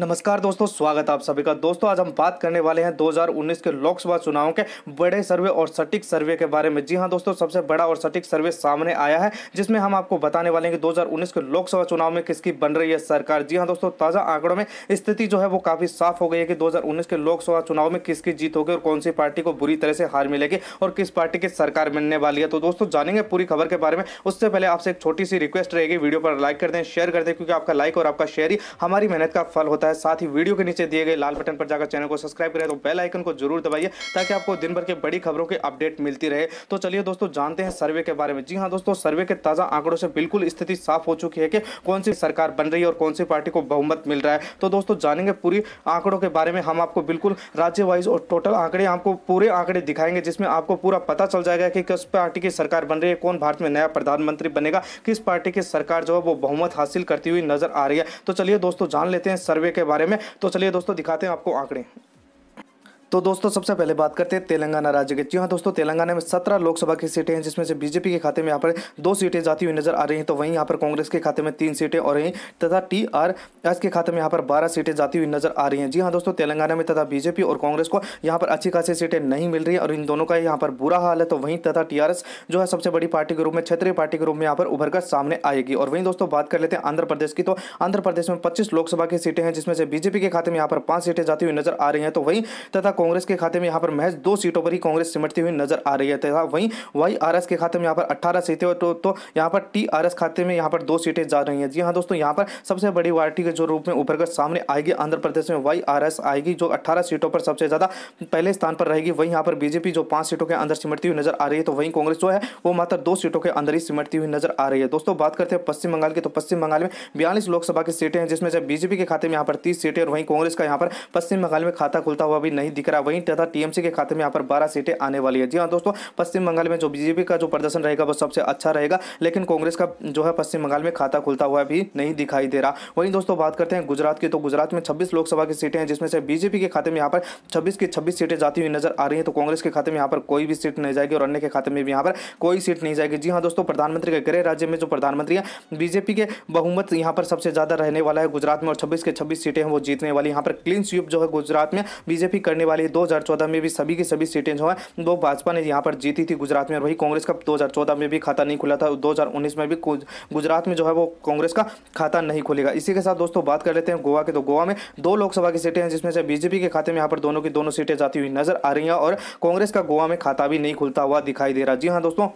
नमस्कार दोस्तों, स्वागत आप सभी का। दोस्तों, आज हम बात करने वाले हैं 2019 के लोकसभा चुनाव के बड़े सर्वे और सटीक सर्वे के बारे में। जी हाँ दोस्तों, सबसे बड़ा और सटीक सर्वे सामने आया है, जिसमें हम आपको बताने वाले हैं कि 2019 के लोकसभा चुनाव में किसकी बन रही है सरकार। जी हाँ दोस्तों, ताज़ा आंकड़ों में स्थिति जो है वो काफ़ी साफ़ हो गई है कि दो हज़ार उन्नीस के लोकसभा चुनाव में किसकी जीत होगी और कौन सी पार्टी को बुरी तरह से हार मिलेगी और किस पार्टी की सरकार बनने वाली है। तो दोस्तों, जानेंगे पूरी खबर के बारे में। उससे पहले आपसे एक छोटी सी रिक्वेस्ट रहेगी, वीडियो पर लाइक कर दें, शेयर कर दें, क्योंकि आपका लाइक और आपका शेयर ही हमारी मेहनत का फल होता है। साथ ही वीडियो के नीचे दिए गए लाल बटन पर जाकर चैनल को सब्सक्राइब करें तो बेल आइकन को ज़रूर दबाइए ताकि आपको दिन भर के बड़ी खबरों की अपडेट मिलती रहे। तो चलिए दोस्तों, जानते हैं सर्वे के बारे में। जी हाँ दोस्तों, सर्वे के ताज़ा आंकड़ों से बिल्कुल स्थिति साफ़ हो चुकी है कि कौन सी सरकार बन रही है और कौन सी पार्टी को बहुमत मिल रहा है। तो दोस्तों, जानेंगे पूरी आंकड़ों के बारे में। हम आपको बिल्कुल राज्य वाइज और टोटल आंकड़े, आपको पूरे आंकड़े दिखाएँगे, जिसमें आपको पूरा पता चल जाएगा कि किस पार्टी की सरकार बन रही है, कौन भारत में नया प्रधानमंत्री बनेगा, किस पार्टी की सरकार जो है वो बहुमत हासिल करती हुई नज़र आ रही है। तो चलिए दोस्तों, जान लेते हैं सर्वे के बारे में। तो चलिए दोस्तों दिखाते हैं आपको आंकड़े। तो दोस्तों, सबसे पहले बात करते हैं तेलंगाना राज्य के। जी हाँ दोस्तों, तेलंगाना में सत्रह लोकसभा की सीटें हैं, जिसमें से बीजेपी के खाते में यहाँ पर दो सीटें जाती हुई नज़र आ रही हैं। तो वहीं यहाँ पर कांग्रेस के खाते में तीन सीटें और रही तथा टी आर एस के खाते में यहाँ पर बारह सीटें जाती हुई नज़र आ रही हैं। जी हाँ दोस्तों, तेलंगाना में तथा बीजेपी और कांग्रेस को यहाँ पर अच्छी खासी सीटें नहीं मिल रही और इन दोनों का यहाँ पर बुरा हाल है। तो वहीं तथा टीआरएस जो है सबसे बड़ी पार्टी के रूप में, क्षेत्रीय पार्टी के रूप में यहाँ पर उभर सामने आएगी। और वहीं दोस्तों, बात कर लेते हैं आंध्र प्रदेश की। तो आंध्र प्रदेश में पच्चीस लोकसभा की सीटें हैं, जिसमें से बीजेपी के खाते में यहाँ पर पाँच सीटें जाती हुई नज़र आ रही हैं। तो वहीं तथा कांग्रेस के खाते में यहाँ पर महज दो सीटों पर ही कांग्रेस सिमटती हुई नज़र आ रही है। तथा वहीं वाई आर के खाते में यहाँ पर अट्ठारह सीटें तो, तो यहाँ पर टी आर खाते में यहाँ पर दो सीटें जा रही हैं। जी हाँ दोस्तों यहाँ पर सबसे बड़ी पार्टी के जो रूप में उभर सामने आएगी आंध्र प्रदेश में वाई आर एस आएगी जो अट्ठारह सीटों पर सबसे ज़्यादा पहले स्थान पर रहेगी। वहीं यहाँ पर बीजेपी जो पाँच सीटों के अंदर सिमटती हुई नज़र आ रही है तो वहीं कांग्रेस जो है वो मात्र दो सीटों के अंदर ही सिमटती हुई नज़र आ रही है। दोस्तों बात करते हैं पश्चिम बंगाल की तो पश्चिम बंगाल में बयालीस लोकसभा की सीटें हैं जिसमें से बीजेपी के खाते में यहाँ पर तीस सीटें और वहीं कांग्रेस का यहाँ पर पश्चिम बंगाल में खाता खुलता हुआ भी नहीं दिख रहा वहीं तथा टीएमसी के खाते में यहाँ पर बारह सीटें आने वाली है। जी हाँ दोस्तों, पश्चिम बंगाल में जो बीजेपी का जो प्रदर्शन रहेगा, वो सबसे अच्छा रहेगा, लेकिन कांग्रेस का जो है पश्चिम बंगाल में खाता खुलता हुआ भी नहीं दिखाई दे रहा। वहीं दोस्तों, बात करते हैं गुजरात की तो गुजरात में छब्बीस लोकसभा की सीटें हैं, जिसमें से बीजेपी के खाते में यहाँ पर छब्बीस की छब्बीस सीटें जाती हुई नज़र आ रही है तो कांग्रेस के खाते में यहाँ पर कोई भी सीट नहीं जाएगी और अन्य के खाते में भी यहाँ पर कोई सीट नहीं जाएगी। जी हाँ दोस्तों, प्रधानमंत्री के गृह राज्य में जो प्रधानमंत्री है, बीजेपी के बहुमत यहाँ पर सबसे ज़्यादा रहने वाला है गुजरात में और छब्बीस के छब्बीस सीटें हैं, वो जीतने वाली यहाँ पर क्लीन स्वीप जो है गुजरात में बीजेपी करने वाली है दो में भी सभी की सभी सीटें जो है वो भाजपा ने यहाँ पर जीती थी गुजरात में और वही कांग्रेस का 2014 में भी खाता नहीं खुला था। 2019 में भी गुजरात में जो है वो कांग्रेस का खाता नहीं खुलेगा। इसी के साथ दोस्तों बात कर लेते हैं गोवा के। तो गोवा में दो लोकसभा की सीटें हैं, जिसमें से बीजेपी के खाते में यहाँ पर दोनों की दोनों सीटें जाती हुई नज़र आ रही हैं और कांग्रेस का गोवा में खाता भी नहीं खुलता हुआ दिखाई दे रहा। जी हाँ दोस्तों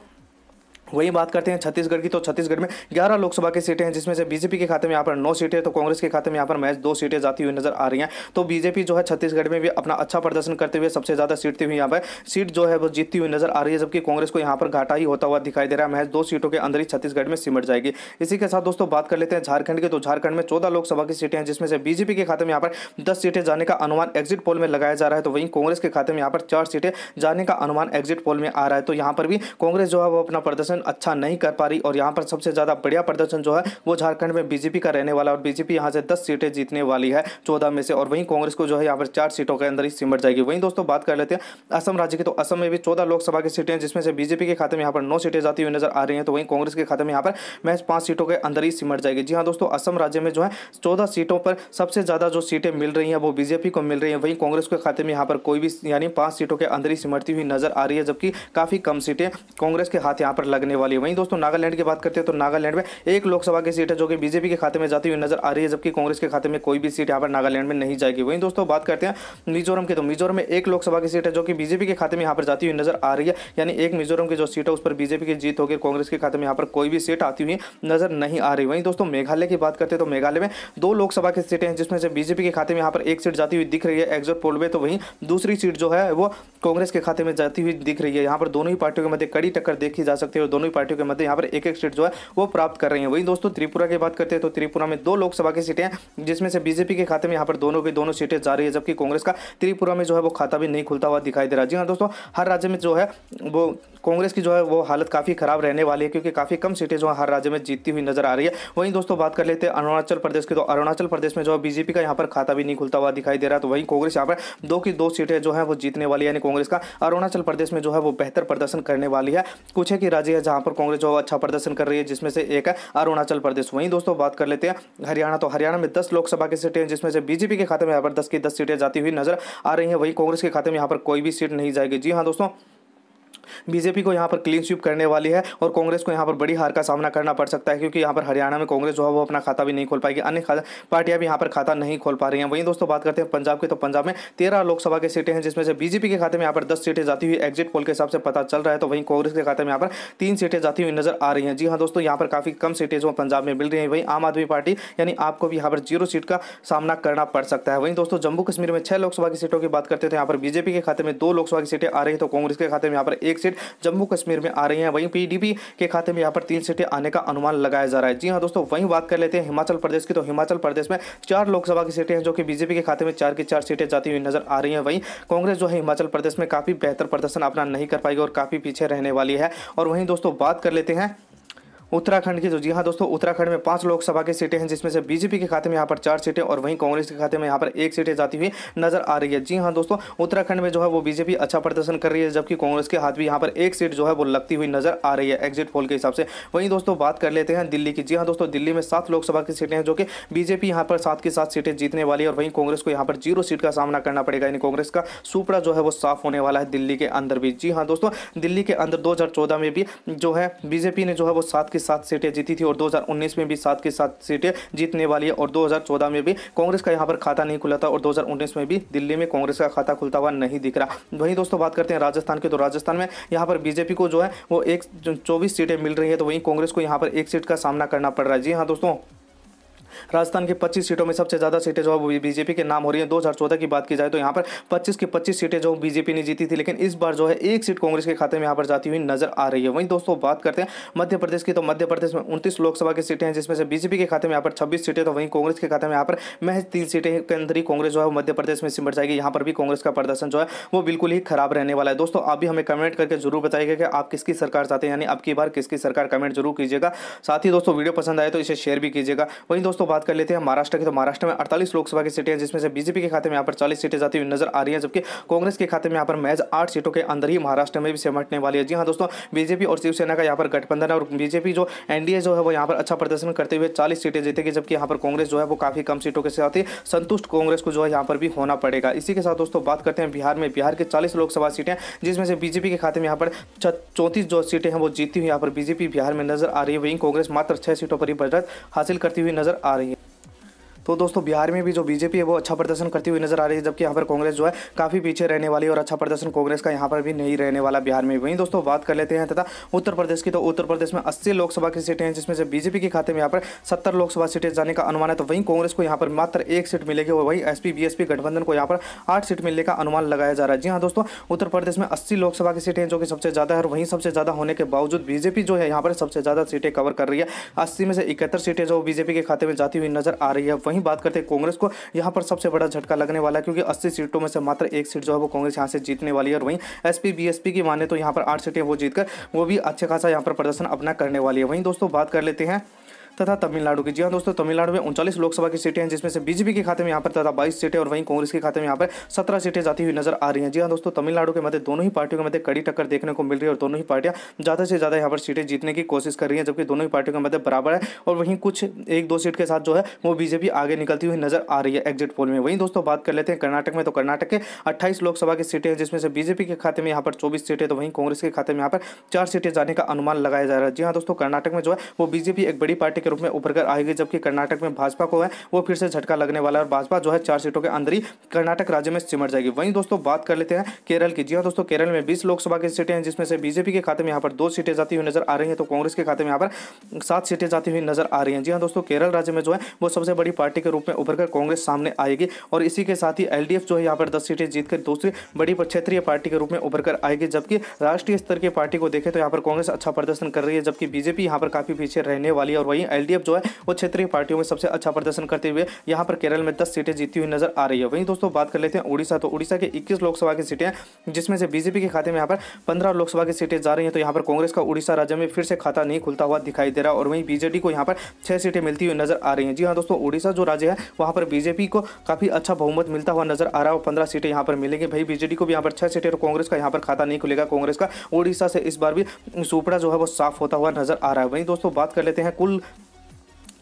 वही बात करते हैं, छत्तीसगढ़ की। तो छत्तीसगढ़ में 11 लोकसभा की सीटें हैं, जिसमें से बीजेपी के खाते में यहाँ पर नौ सीटें तो कांग्रेस के खाते में यहाँ पर मैच दो सीटें जाती हुई नज़र आ रही हैं। तो बीजेपी जो है, छत्तीसगढ़ में भी अपना अच्छा प्रदर्शन करते हुए सबसे ज़्यादा सीटती हुई यहाँ पर। सीट जो है, वो जीतती हुई नज़र आ रही है, जबकि कांग्रेस को यहाँ पर घाटा ही होता हुआ दिखाई दे रहा है। मैच दो सीटों के अंदर ही छत्तीसगढ़ में सिमट जाएगी। इसी के साथ दोस्तों, बात कर लेते हैं झारखंड की। तो झारखंड में चौदह लोकसभा की सीटें हैं, जिसमें से बीजेपी के खाते में यहाँ पर दस सीटें जाने का अनुमान एग्जिट पोल में लगाया जा रहा है। तो वहीं कांग्रेस के खाते में यहाँ पर चार सीटें जाने का अनुमान एग्जिट पोल में आ रहा है। तो यहाँ पर भी कांग्रेस जो है, वो अपना प्रदर्शन अच्छा नहीं कर पा रही और यहाँ पर सबसे ज़्यादा बढ़िया प्रदर्शन जो है, वो झारखंड में बीजेपी का रहने वाला और बीजेपी यहाँ से दस सीटें जीतने वाली है चौदह में से और वहीं कांग्रेस को जो है यहाँ पर चार सीटों के अंदर ही सिमट जाएगी। वहीं दोस्तों बात कर लेते हैं, असम राज्य की तो असम में भी चौदह लोकसभा की सीटें जिसमें से बीजेपी के खाते में यहाँ पर नौ सीटें जाती हुई नज़र आ रही है तो वहीं कांग्रेस के खाते में यहाँ पर महज पाँच सीटों के अंदर ही सिमट जाएगी। जी हाँ दोस्तों, असम राज्य में जो है चौदह सीटों पर सबसे ज़्यादा जो सीटें मिल रही हैं, वो बीजेपी को मिल रही है। वहीं कांग्रेस के खाते में यहाँ पर कोई भी, यानी पाँच सीटों के अंदर ही सिमटती हुई नज़र आ रही है, जबकि काफ़ी कम सीटें कांग्रेस के हाथ यहाँ पर लगने वाली है। वहीं दोस्तों, नागालैंड की बात करते हैं तो नागालैंड में एक लोकसभा की सीट है जो कि बीजेपी के खाते में जाती हुई नज़र आ रही है, जबकि कांग्रेस के खाते में कोई भी सीट यहाँ पर नागालैंड में नहीं जाएगी। वहीं दोस्तों, बात करते हैं मिजोरम की। तो मिजोरम में एक लोकसभा की सीट है जो कि बीजेपी के खाते में यहाँ पर जाती हुई नज़र आ रही है। यानी एक मिजोरम की जो सीट है, उस पर बीजेपी की जीत होगी। कांग्रेस के खाते में यहाँ पर कोई भी सीट आती हुई नज़र नहीं आ रही। वहीं दोस्तों, मेघालय की बात करते हैं तो मेघालय में दो लोकसभा की सीटें हैं, जिसमें से बीजेपी के खाते में यहाँ पर एक सीट जाती हुई दिख रही है एग्जिट पोल में। तो वहीं दूसरी सीट जो है, वो कांग्रेस के खाते में जाती हुई दिख रही है। यहाँ पर दोनों ही पार्टियों के मध्य कड़ी टक्कर देखी जा सकती है दोनों ही पार्टियों के मध्य यहाँ पर एक एक सीट जो है वो प्राप्त कर रही है। वहीं दोस्तों, त्रिपुरा की बात करते हैं तो त्रिपुरा में दो लोकसभा की सीटें हैं, जिसमें से बीजेपी के खाते में यहाँ पर दोनों की दोनों सीटें जा रही है, जबकि कांग्रेस का त्रिपुरा में जो है वो खाता भी नहीं खुलता हुआ दिखाई दे रहा है। जी हाँ दोस्तों, हर राज्य में जो है वो कांग्रेस की जो है वो हालत काफ़ी खराब रहने वाली है, क्योंकि काफ़ी कम सीटें जो है हर राज्य में जीतती हुई नज़र आ रही है। वहीं दोस्तों, बात कर लेते हैं अरुणाचल प्रदेश की। तो अरुणाचल प्रदेश में जो है बीजेपी का यहाँ पर खाता भी नहीं खुलता हुआ दिखाई दे रहा तो वहीं कांग्रेस यहाँ पर दो की दो सीटें जो है वो जीतने वाली है, यानी कांग्रेस का अरुणाचल प्रदेश में जो है वो बेहतर प्रदर्शन करने वाली है। कुछ है कि राज्य जहाँ पर कांग्रेस जो अच्छा प्रदर्शन कर रही है, जिसमें से एक है अरुणाचल प्रदेश। वहीं दोस्तों बात कर लेते हैं, हरियाणा। तो हरियाणा में दस लोकसभा की सीटें हैं, जिसमें से बीजेपी के खाते में यहाँ पर दस की दस सीटें जाती हुई नज़र आ रही हैं। वहीं कांग्रेस के खाते में यहाँ पर कोई भी सीट नहीं जाएगी। जी हाँ दोस्तों। बीजेपी को यहाँ पर क्लीन स्वीप करने वाली है और कांग्रेस को यहाँ पर बड़ी हार का सामना करना पड़ सकता है क्योंकि यहाँ पर हरियाणा में कांग्रेस जो है वो अपना खाता भी नहीं खोल पाएगी अन्य पार्टियाँ भी यहाँ पर खाता नहीं खोल पा रही हैं वहीं दोस्तों बात करते हैं पंजाब की तो पंजाब में तेरह लोकसभा की सीटें हैं जिसमें से बीजेपी के खाते में यहाँ पर दस सीटें जाती हुई एग्जिट पोल के हिसाब से पता चल रहा है तो वहीं कांग्रेस के खाते में यहाँ पर तीन सीटें जाती हुई नज़र आ रही हैं जी हाँ दोस्तों यहाँ पर काफ़ी कम सीटें जो पंजाब में मिल रही हैं वहीं आम आदमी पार्टी यानी आपको भी यहाँ पर ज़ीरो सीट का सामना करना पड़ सकता है वहीं दोस्तों जम्मू कश्मीर में छह लोकसभा की सीटों की बात करते हैं तो यहाँ पर बीजेपी के खाते में दो लोकसभा की सीटें आ रही है तो कांग्रेस के खाते में यहाँ पर एक सीट जम्मू कश्मीर में आ रही है। वहीं पीडीपी के खाते में यहाँ पर तीन सीटें आने का अनुमान लगाया जा रहा है। जी हाँ दोस्तों, वहीं बात कर लेते हैं हिमाचल प्रदेश की। तो हिमाचल प्रदेश में चार लोकसभा की सीटें हैं, जो कि बीजेपी के खाते में चार की चार सीटें जाती हुई नज़र आ रही है। वहीं कांग्रेस जो है हिमाचल प्रदेश में काफ़ी बेहतर प्रदर्शन अपना नहीं कर पाएगी और काफ़ी पीछे रहने वाली है। और वहीं दोस्तों बात कर लेते हैं उत्तराखंड की जो जी हाँ दोस्तों, उत्तराखंड में पाँच लोकसभा की सीटें हैं, जिसमें से बीजेपी के खाते में यहाँ पर चार सीटें और वहीं कांग्रेस के खाते में यहाँ पर एक सीटें जाती हुई नज़र आ रही है। जी हाँ दोस्तों, उत्तराखंड में जो है वो बीजेपी अच्छा प्रदर्शन कर रही है, जबकि कांग्रेस के हाथ भी यहाँ पर एक सीट जो है वो लगती हुई नज़र आ रही है एग्जिट पोल के हिसाब से। वहीं दोस्तों, बात कर लेते हैं दिल्ली की। जी हाँ दोस्तों, दिल्ली में सात लोकसभा की सीटें हैं, जो कि बीजेपी यहाँ पर सात की सात सीटें जीतने वाली है और वहीं कांग्रेस को यहाँ पर ज़ीरो सीट का सामना करना पड़ेगा। यानी कांग्रेस का सुपड़ा जो है वो साफ़ होने वाला है दिल्ली के अंदर भी। जी हाँ दोस्तों, दिल्ली के अंदर दो हज़ार चौदह में भी जो है बीजेपी ने जो है वो सात की साथ सीटें जीती थी और 2019 में भी सात के साथ सीटें जीतने वाली है और 2014 में भी कांग्रेस का यहाँ पर खाता नहीं खुला था और 2019 में भी दिल्ली में कांग्रेस का खाता खुलता हुआ नहीं दिख रहा। वहीं दोस्तों बात करते हैं राजस्थान की तो राजस्थान में यहाँ पर बीजेपी को जो है वो एक चौबीस सीटें मिल रही है तो वहीं कांग्रेस को यहाँ पर एक सीट का सामना करना पड़ रहा है। जी हाँ दोस्तों। राजस्थान की 25 सीटों में सबसे ज़्यादा सीटें जो है बीजेपी के नाम हो रही है। 2014 की बात की जाए तो यहाँ पर 25 की 25 सीटें जो बीजेपी ने जीती थी, लेकिन इस बार जो है एक सीट कांग्रेस के खाते में यहाँ पर जाती हुई नज़र आ रही है। वहीं दोस्तों बात करते हैं मध्य प्रदेश की तो मध्य प्रदेश में उनतीस लोकसभा की सीटें हैं, जिसमें से बीजेपी के खाते में यहाँ पर छब्बीस सीटें तो वहीं कांग्रेस के खाते में यहाँ पर महज तीन सीटें केंद्रीय कांग्रेस जो है मध्य प्रदेश में सिमट जाएगी। यहाँ पर भी कांग्रेस का प्रदर्शन जो है वो बिल्कुल ही खराब रहने वाला है। दोस्तों, आप भी हमें कमेंट करके ज़रूर बताइएगा कि आप किसकी सरकार चाहते हैं, यानी अब की बार किसकी सरकार कमेंट ज़रूर कीजिएगा। साथ ही दोस्तों, वीडियो पसंद आए तो इसे शेयर भी कीजिएगा। वहीं दोस्तों बात कर लेते हैं महाराष्ट्र की। तो महाराष्ट्र में अड़तालीस लोकसभा की सीटें हैं, जिसमें से बीजेपी के खाते में यहाँ पर चालीस सीटें जाती हुई नज़र आ रही है, जबकि कांग्रेस के खाते में यहाँ पर मैज आठ सीटों के अंदर ही महाराष्ट्र में भी सिमटने वाली है। जी हाँ दोस्तों, बीजेपी और शिवसेना का यहाँ पर गठबंधन है और बीजेपी जो एनडीए जो है वो यहाँ पर अच्छा प्रदर्शन करते हुए चालीस सीटें जीतेगी, जबकि यहाँ पर कांग्रेस जो है वो काफ़ी कम सीटों के साथ ही संतुष्ट कांग्रेस को जो है यहाँ पर भी होना पड़ेगा। इसी के साथ दोस्तों बात करते हैं बिहार में। बिहार के चालीस लोकसभा सीटें जिसमें से बीजेपी के खाते में यहाँ पर चौंतीस जो सीटें हैं वो जीती हुई यहाँ पर बीजेपी बिहार में नज़र आ रही है। वहीं कांग्रेस मात्र छह सीटों पर ही बढ़त हासिल करती हुई नज़र आ तो दोस्तों, बिहार में भी जो बीजेपी है, वो अच्छा प्रदर्शन करती हुई नज़र आ रही है, जबकि यहाँ पर कांग्रेस जो है, काफ़ी पीछे रहने वाली और अच्छा प्रदर्शन कांग्रेस का यहाँ पर भी नहीं रहने वाला बिहार में। वहीं दोस्तों, बात कर लेते हैं तथा उत्तर प्रदेश की तो उत्तर प्रदेश में अस्सी लोकसभा की सीटें हैं, जिसमें से बीजेपी के खाते में यहाँ पर सत्तर लोकसभा सीटें जाने का अनुमान है तो वहीं कांग्रेस को यहाँ पर मात्र एक सीट मिलेगी और वहीं एस पी गठबंधन को यहाँ पर आठ सीट मिलने का अनुमान लगाया जा रहा है। जी हाँ दोस्तों, उत्तर प्रदेश में अस्सी लोकसभा की सीटें जो कि सबसे ज़्यादा है और वहीं सबसे ज़्यादा होने के बावजूद बीजेपी जो है, यहाँ पर सबसे ज़्यादा सीटें कवर कर रही है। अस्सी में से इकहत्तर सीटें जो बीजेपी के खाते में जाती हुई नज़र आ रही है, वहीं बात करते हैं कांग्रेस कांग्रेस को। यहाँ पर सबसे बड़ा झटका लगने वाला है क्योंकि अस्सी सीटों में से मात्र एक सीट जो है वो कांग्रेस यहाँ से जीतने वाली है। और वहीं एस पी की माने तो यहाँ पर आठ सीटें वो जीतकर वो भी अच्छे खासा यहाँ पर प्रदर्शन अपना करने वाली है। वहीं दोस्तों बात कर लेते हैं तथा तमिलनाडु की। जी हाँ दोस्तों, तमिलनाडु में उनचालीस लोकसभा की सीटें हैं, जिसमें से बीजेपी के खाते में यहाँ पर तथा बाईस सीटें और वहीं कांग्रेस के खाते में यहाँ पर सत्रह सीटें जाती हुई नज़र आ रही हैं। जी हाँ दोस्तों, तमिलनाडु के मध्य दोनों ही पार्टियों के मध्य कड़ी टक्कर देखने को मिल रही है और दोनों ही पार्टियाँ ज़्यादा से ज़्यादा यहाँ पर सीटें जीतने की कोशिश कर रही है, जबकि दोनों ही पार्टियों के मध्य बराबर है और वहीं कुछ एक दो सीट के साथ जो है, वो बीजेपी आगे निकलती हुई नज़र आ रही है एग्जिट पोल में। वहीं दोस्तों, बात कर लेते हैं कर्नाटक में तो कर्नाटक के अट्ठाईस लोकसभा की सीटें हैं, जिसमें से बीजेपी के खाते में यहाँ पर चौबीस सीटें तो वहीं कांग्रेस के खाते में यहाँ पर चार सीटें जाने का अनुमान लगाया जा रहा है। जी हाँ दोस्तों, कर्नाटक में जो है, वो बीजेपी एक बड़ी पार्टी के रूप में उभर कर आएगी, जबकि कर्नाटक में भाजपा को है, वो फिर से झटका लगने वाला है और भाजपा जो है चार सीटों के अंदर ही कर्नाटक राज्य में सिमट जाएगी। वहीं दोस्तों, बात कर लेते हैं केरल की। जी हाँ दोस्तों, केरल में बीस लोकसभा की सीटें हैं, जिसमें से बीजेपी के खाते में यहाँ पर दो सीटें जाती हुई नज़र आ रही है तो कांग्रेस के खाते में यहाँ पर सात सीटें जाती हुई नज़र आ रही है। जी हाँ दोस्तों, केरल राज्य में जो है, वो सबसे बड़ी पार्टी के रूप में उभर कर कांग्रेस सामने आएगी और इसी के साथ ही एलडीएफ जो है यहाँ पर दस सीटें जीतकर दूसरी बड़ी क्षेत्रीय पार्टी के रूप में उभर कर आएगी, जबकि राष्ट्रीय स्तर की पार्टी को देखें तो यहाँ पर कांग्रेस अच्छा प्रदर्शन कर रही है, जबकि बीजेपी यहाँ पर काफ़ी पीछे रहने वाली है और वहीं एलडीएफ जो है, वो क्षेत्रीय पार्टियों में सबसे अच्छा प्रदर्शन करते हुए यहाँ पर केरल में दस सीटें जीती हुई नज़र आ रही है। वहीं दोस्तों, बात कर लेते हैं उड़ीसा। तो उड़ीसा के इक्कीस लोकसभा की सीटें जिसमें से बीजेपी के खाते में यहाँ पर पंद्रह लोकसभा की सीटें जा रही हैं। तो यहाँ पर कांग्रेस का उड़ीसा राज्य में फिर से खाता नहीं खुलता हुआ दिखाई दे रहा और वहीं बीजेडी को यहाँ पर छह सीटें मिलती हुई नज़र आ रही हैं। जी हाँ दोस्तों, उड़ीसा जो राज्य है, वहाँ पर बीजेपी को काफ़ी अच्छा बहुमत मिलता हुआ नज़र आ रहा है और पंद्रह सीटें यहाँ पर मिलेंगी। भाई बीजेडी को भी यहाँ पर छह सीटें और कांग्रेस का यहाँ पर खाता नहीं खुलेगा। कांग्रेस का उड़ीसा से इस बार भी सुपड़ा जो है, वो साफ़ होता हुआ नज़र आ रहा है। वहीं दोस्तों, बात कर लेते हैं कुल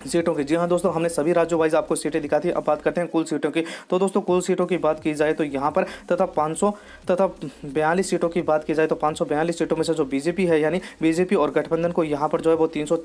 सीटों की। जी हाँ दोस्तों, हमने सभी राज्यों वाइज आपको सीटें दिखा थी अब बात करते हैं कुल सीटों की। तो दोस्तों, कुल सीटों की बात की जाए तो यहाँ पर तथा 500 तथा बयालीस सीटों की बात की जाए तो 542 सीटों में से जो बीजेपी है, यानी बीजेपी और गठबंधन को यहाँ पर जो है वो तीन सौ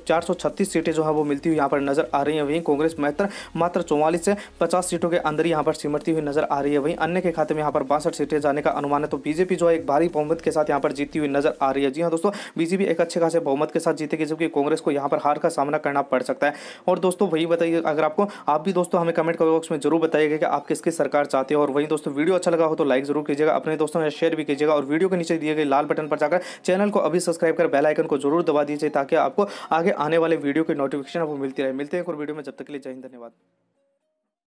सीटें जो है वो मिलती हुई यहाँ पर नज़र आ रही है। वहीं कांग्रेस मात्र मात्र चौवालीस से पचास सीटों के अंदर यहाँ पर सिमटती हुई नज़र आ रही है। वहीं अन्य के खाते में यहाँ पर बासठ सीटें जाने का अनुमान है तो बीजेपी जो है एक भारी बहुमत के साथ यहाँ पर जीती हुई नज़र आ रही है। जी हाँ दोस्तों, बीजेपी एक अच्छे खासे बहुमत के साथ जीतेगी, जबकि कांग्रेस को यहाँ पर हार का सामना करना पड़ सकता है। और दोस्तों, वही बताइए, अगर आपको, आप भी दोस्तों हमें कमेंट बॉक्स में ज़रूर बताइएगा कि आप किसकी सरकार चाहते हो। और वहीं दोस्तों, वीडियो अच्छा लगा हो तो लाइक ज़रूर कीजिएगा, अपने दोस्तों में शेयर भी कीजिएगा और वीडियो के नीचे दिए गए लाल बटन पर जाकर चैनल को अभी सब्सक्राइब कर बेल आइकन को ज़रूर दबा दीजिए ताकि आपको आगे आने वाले वीडियो के नोटिफिकेशन आपको मिलती रहे। मिलते हैं और वीडियो में, जब तक के लिए जय हिंद, धन्यवाद।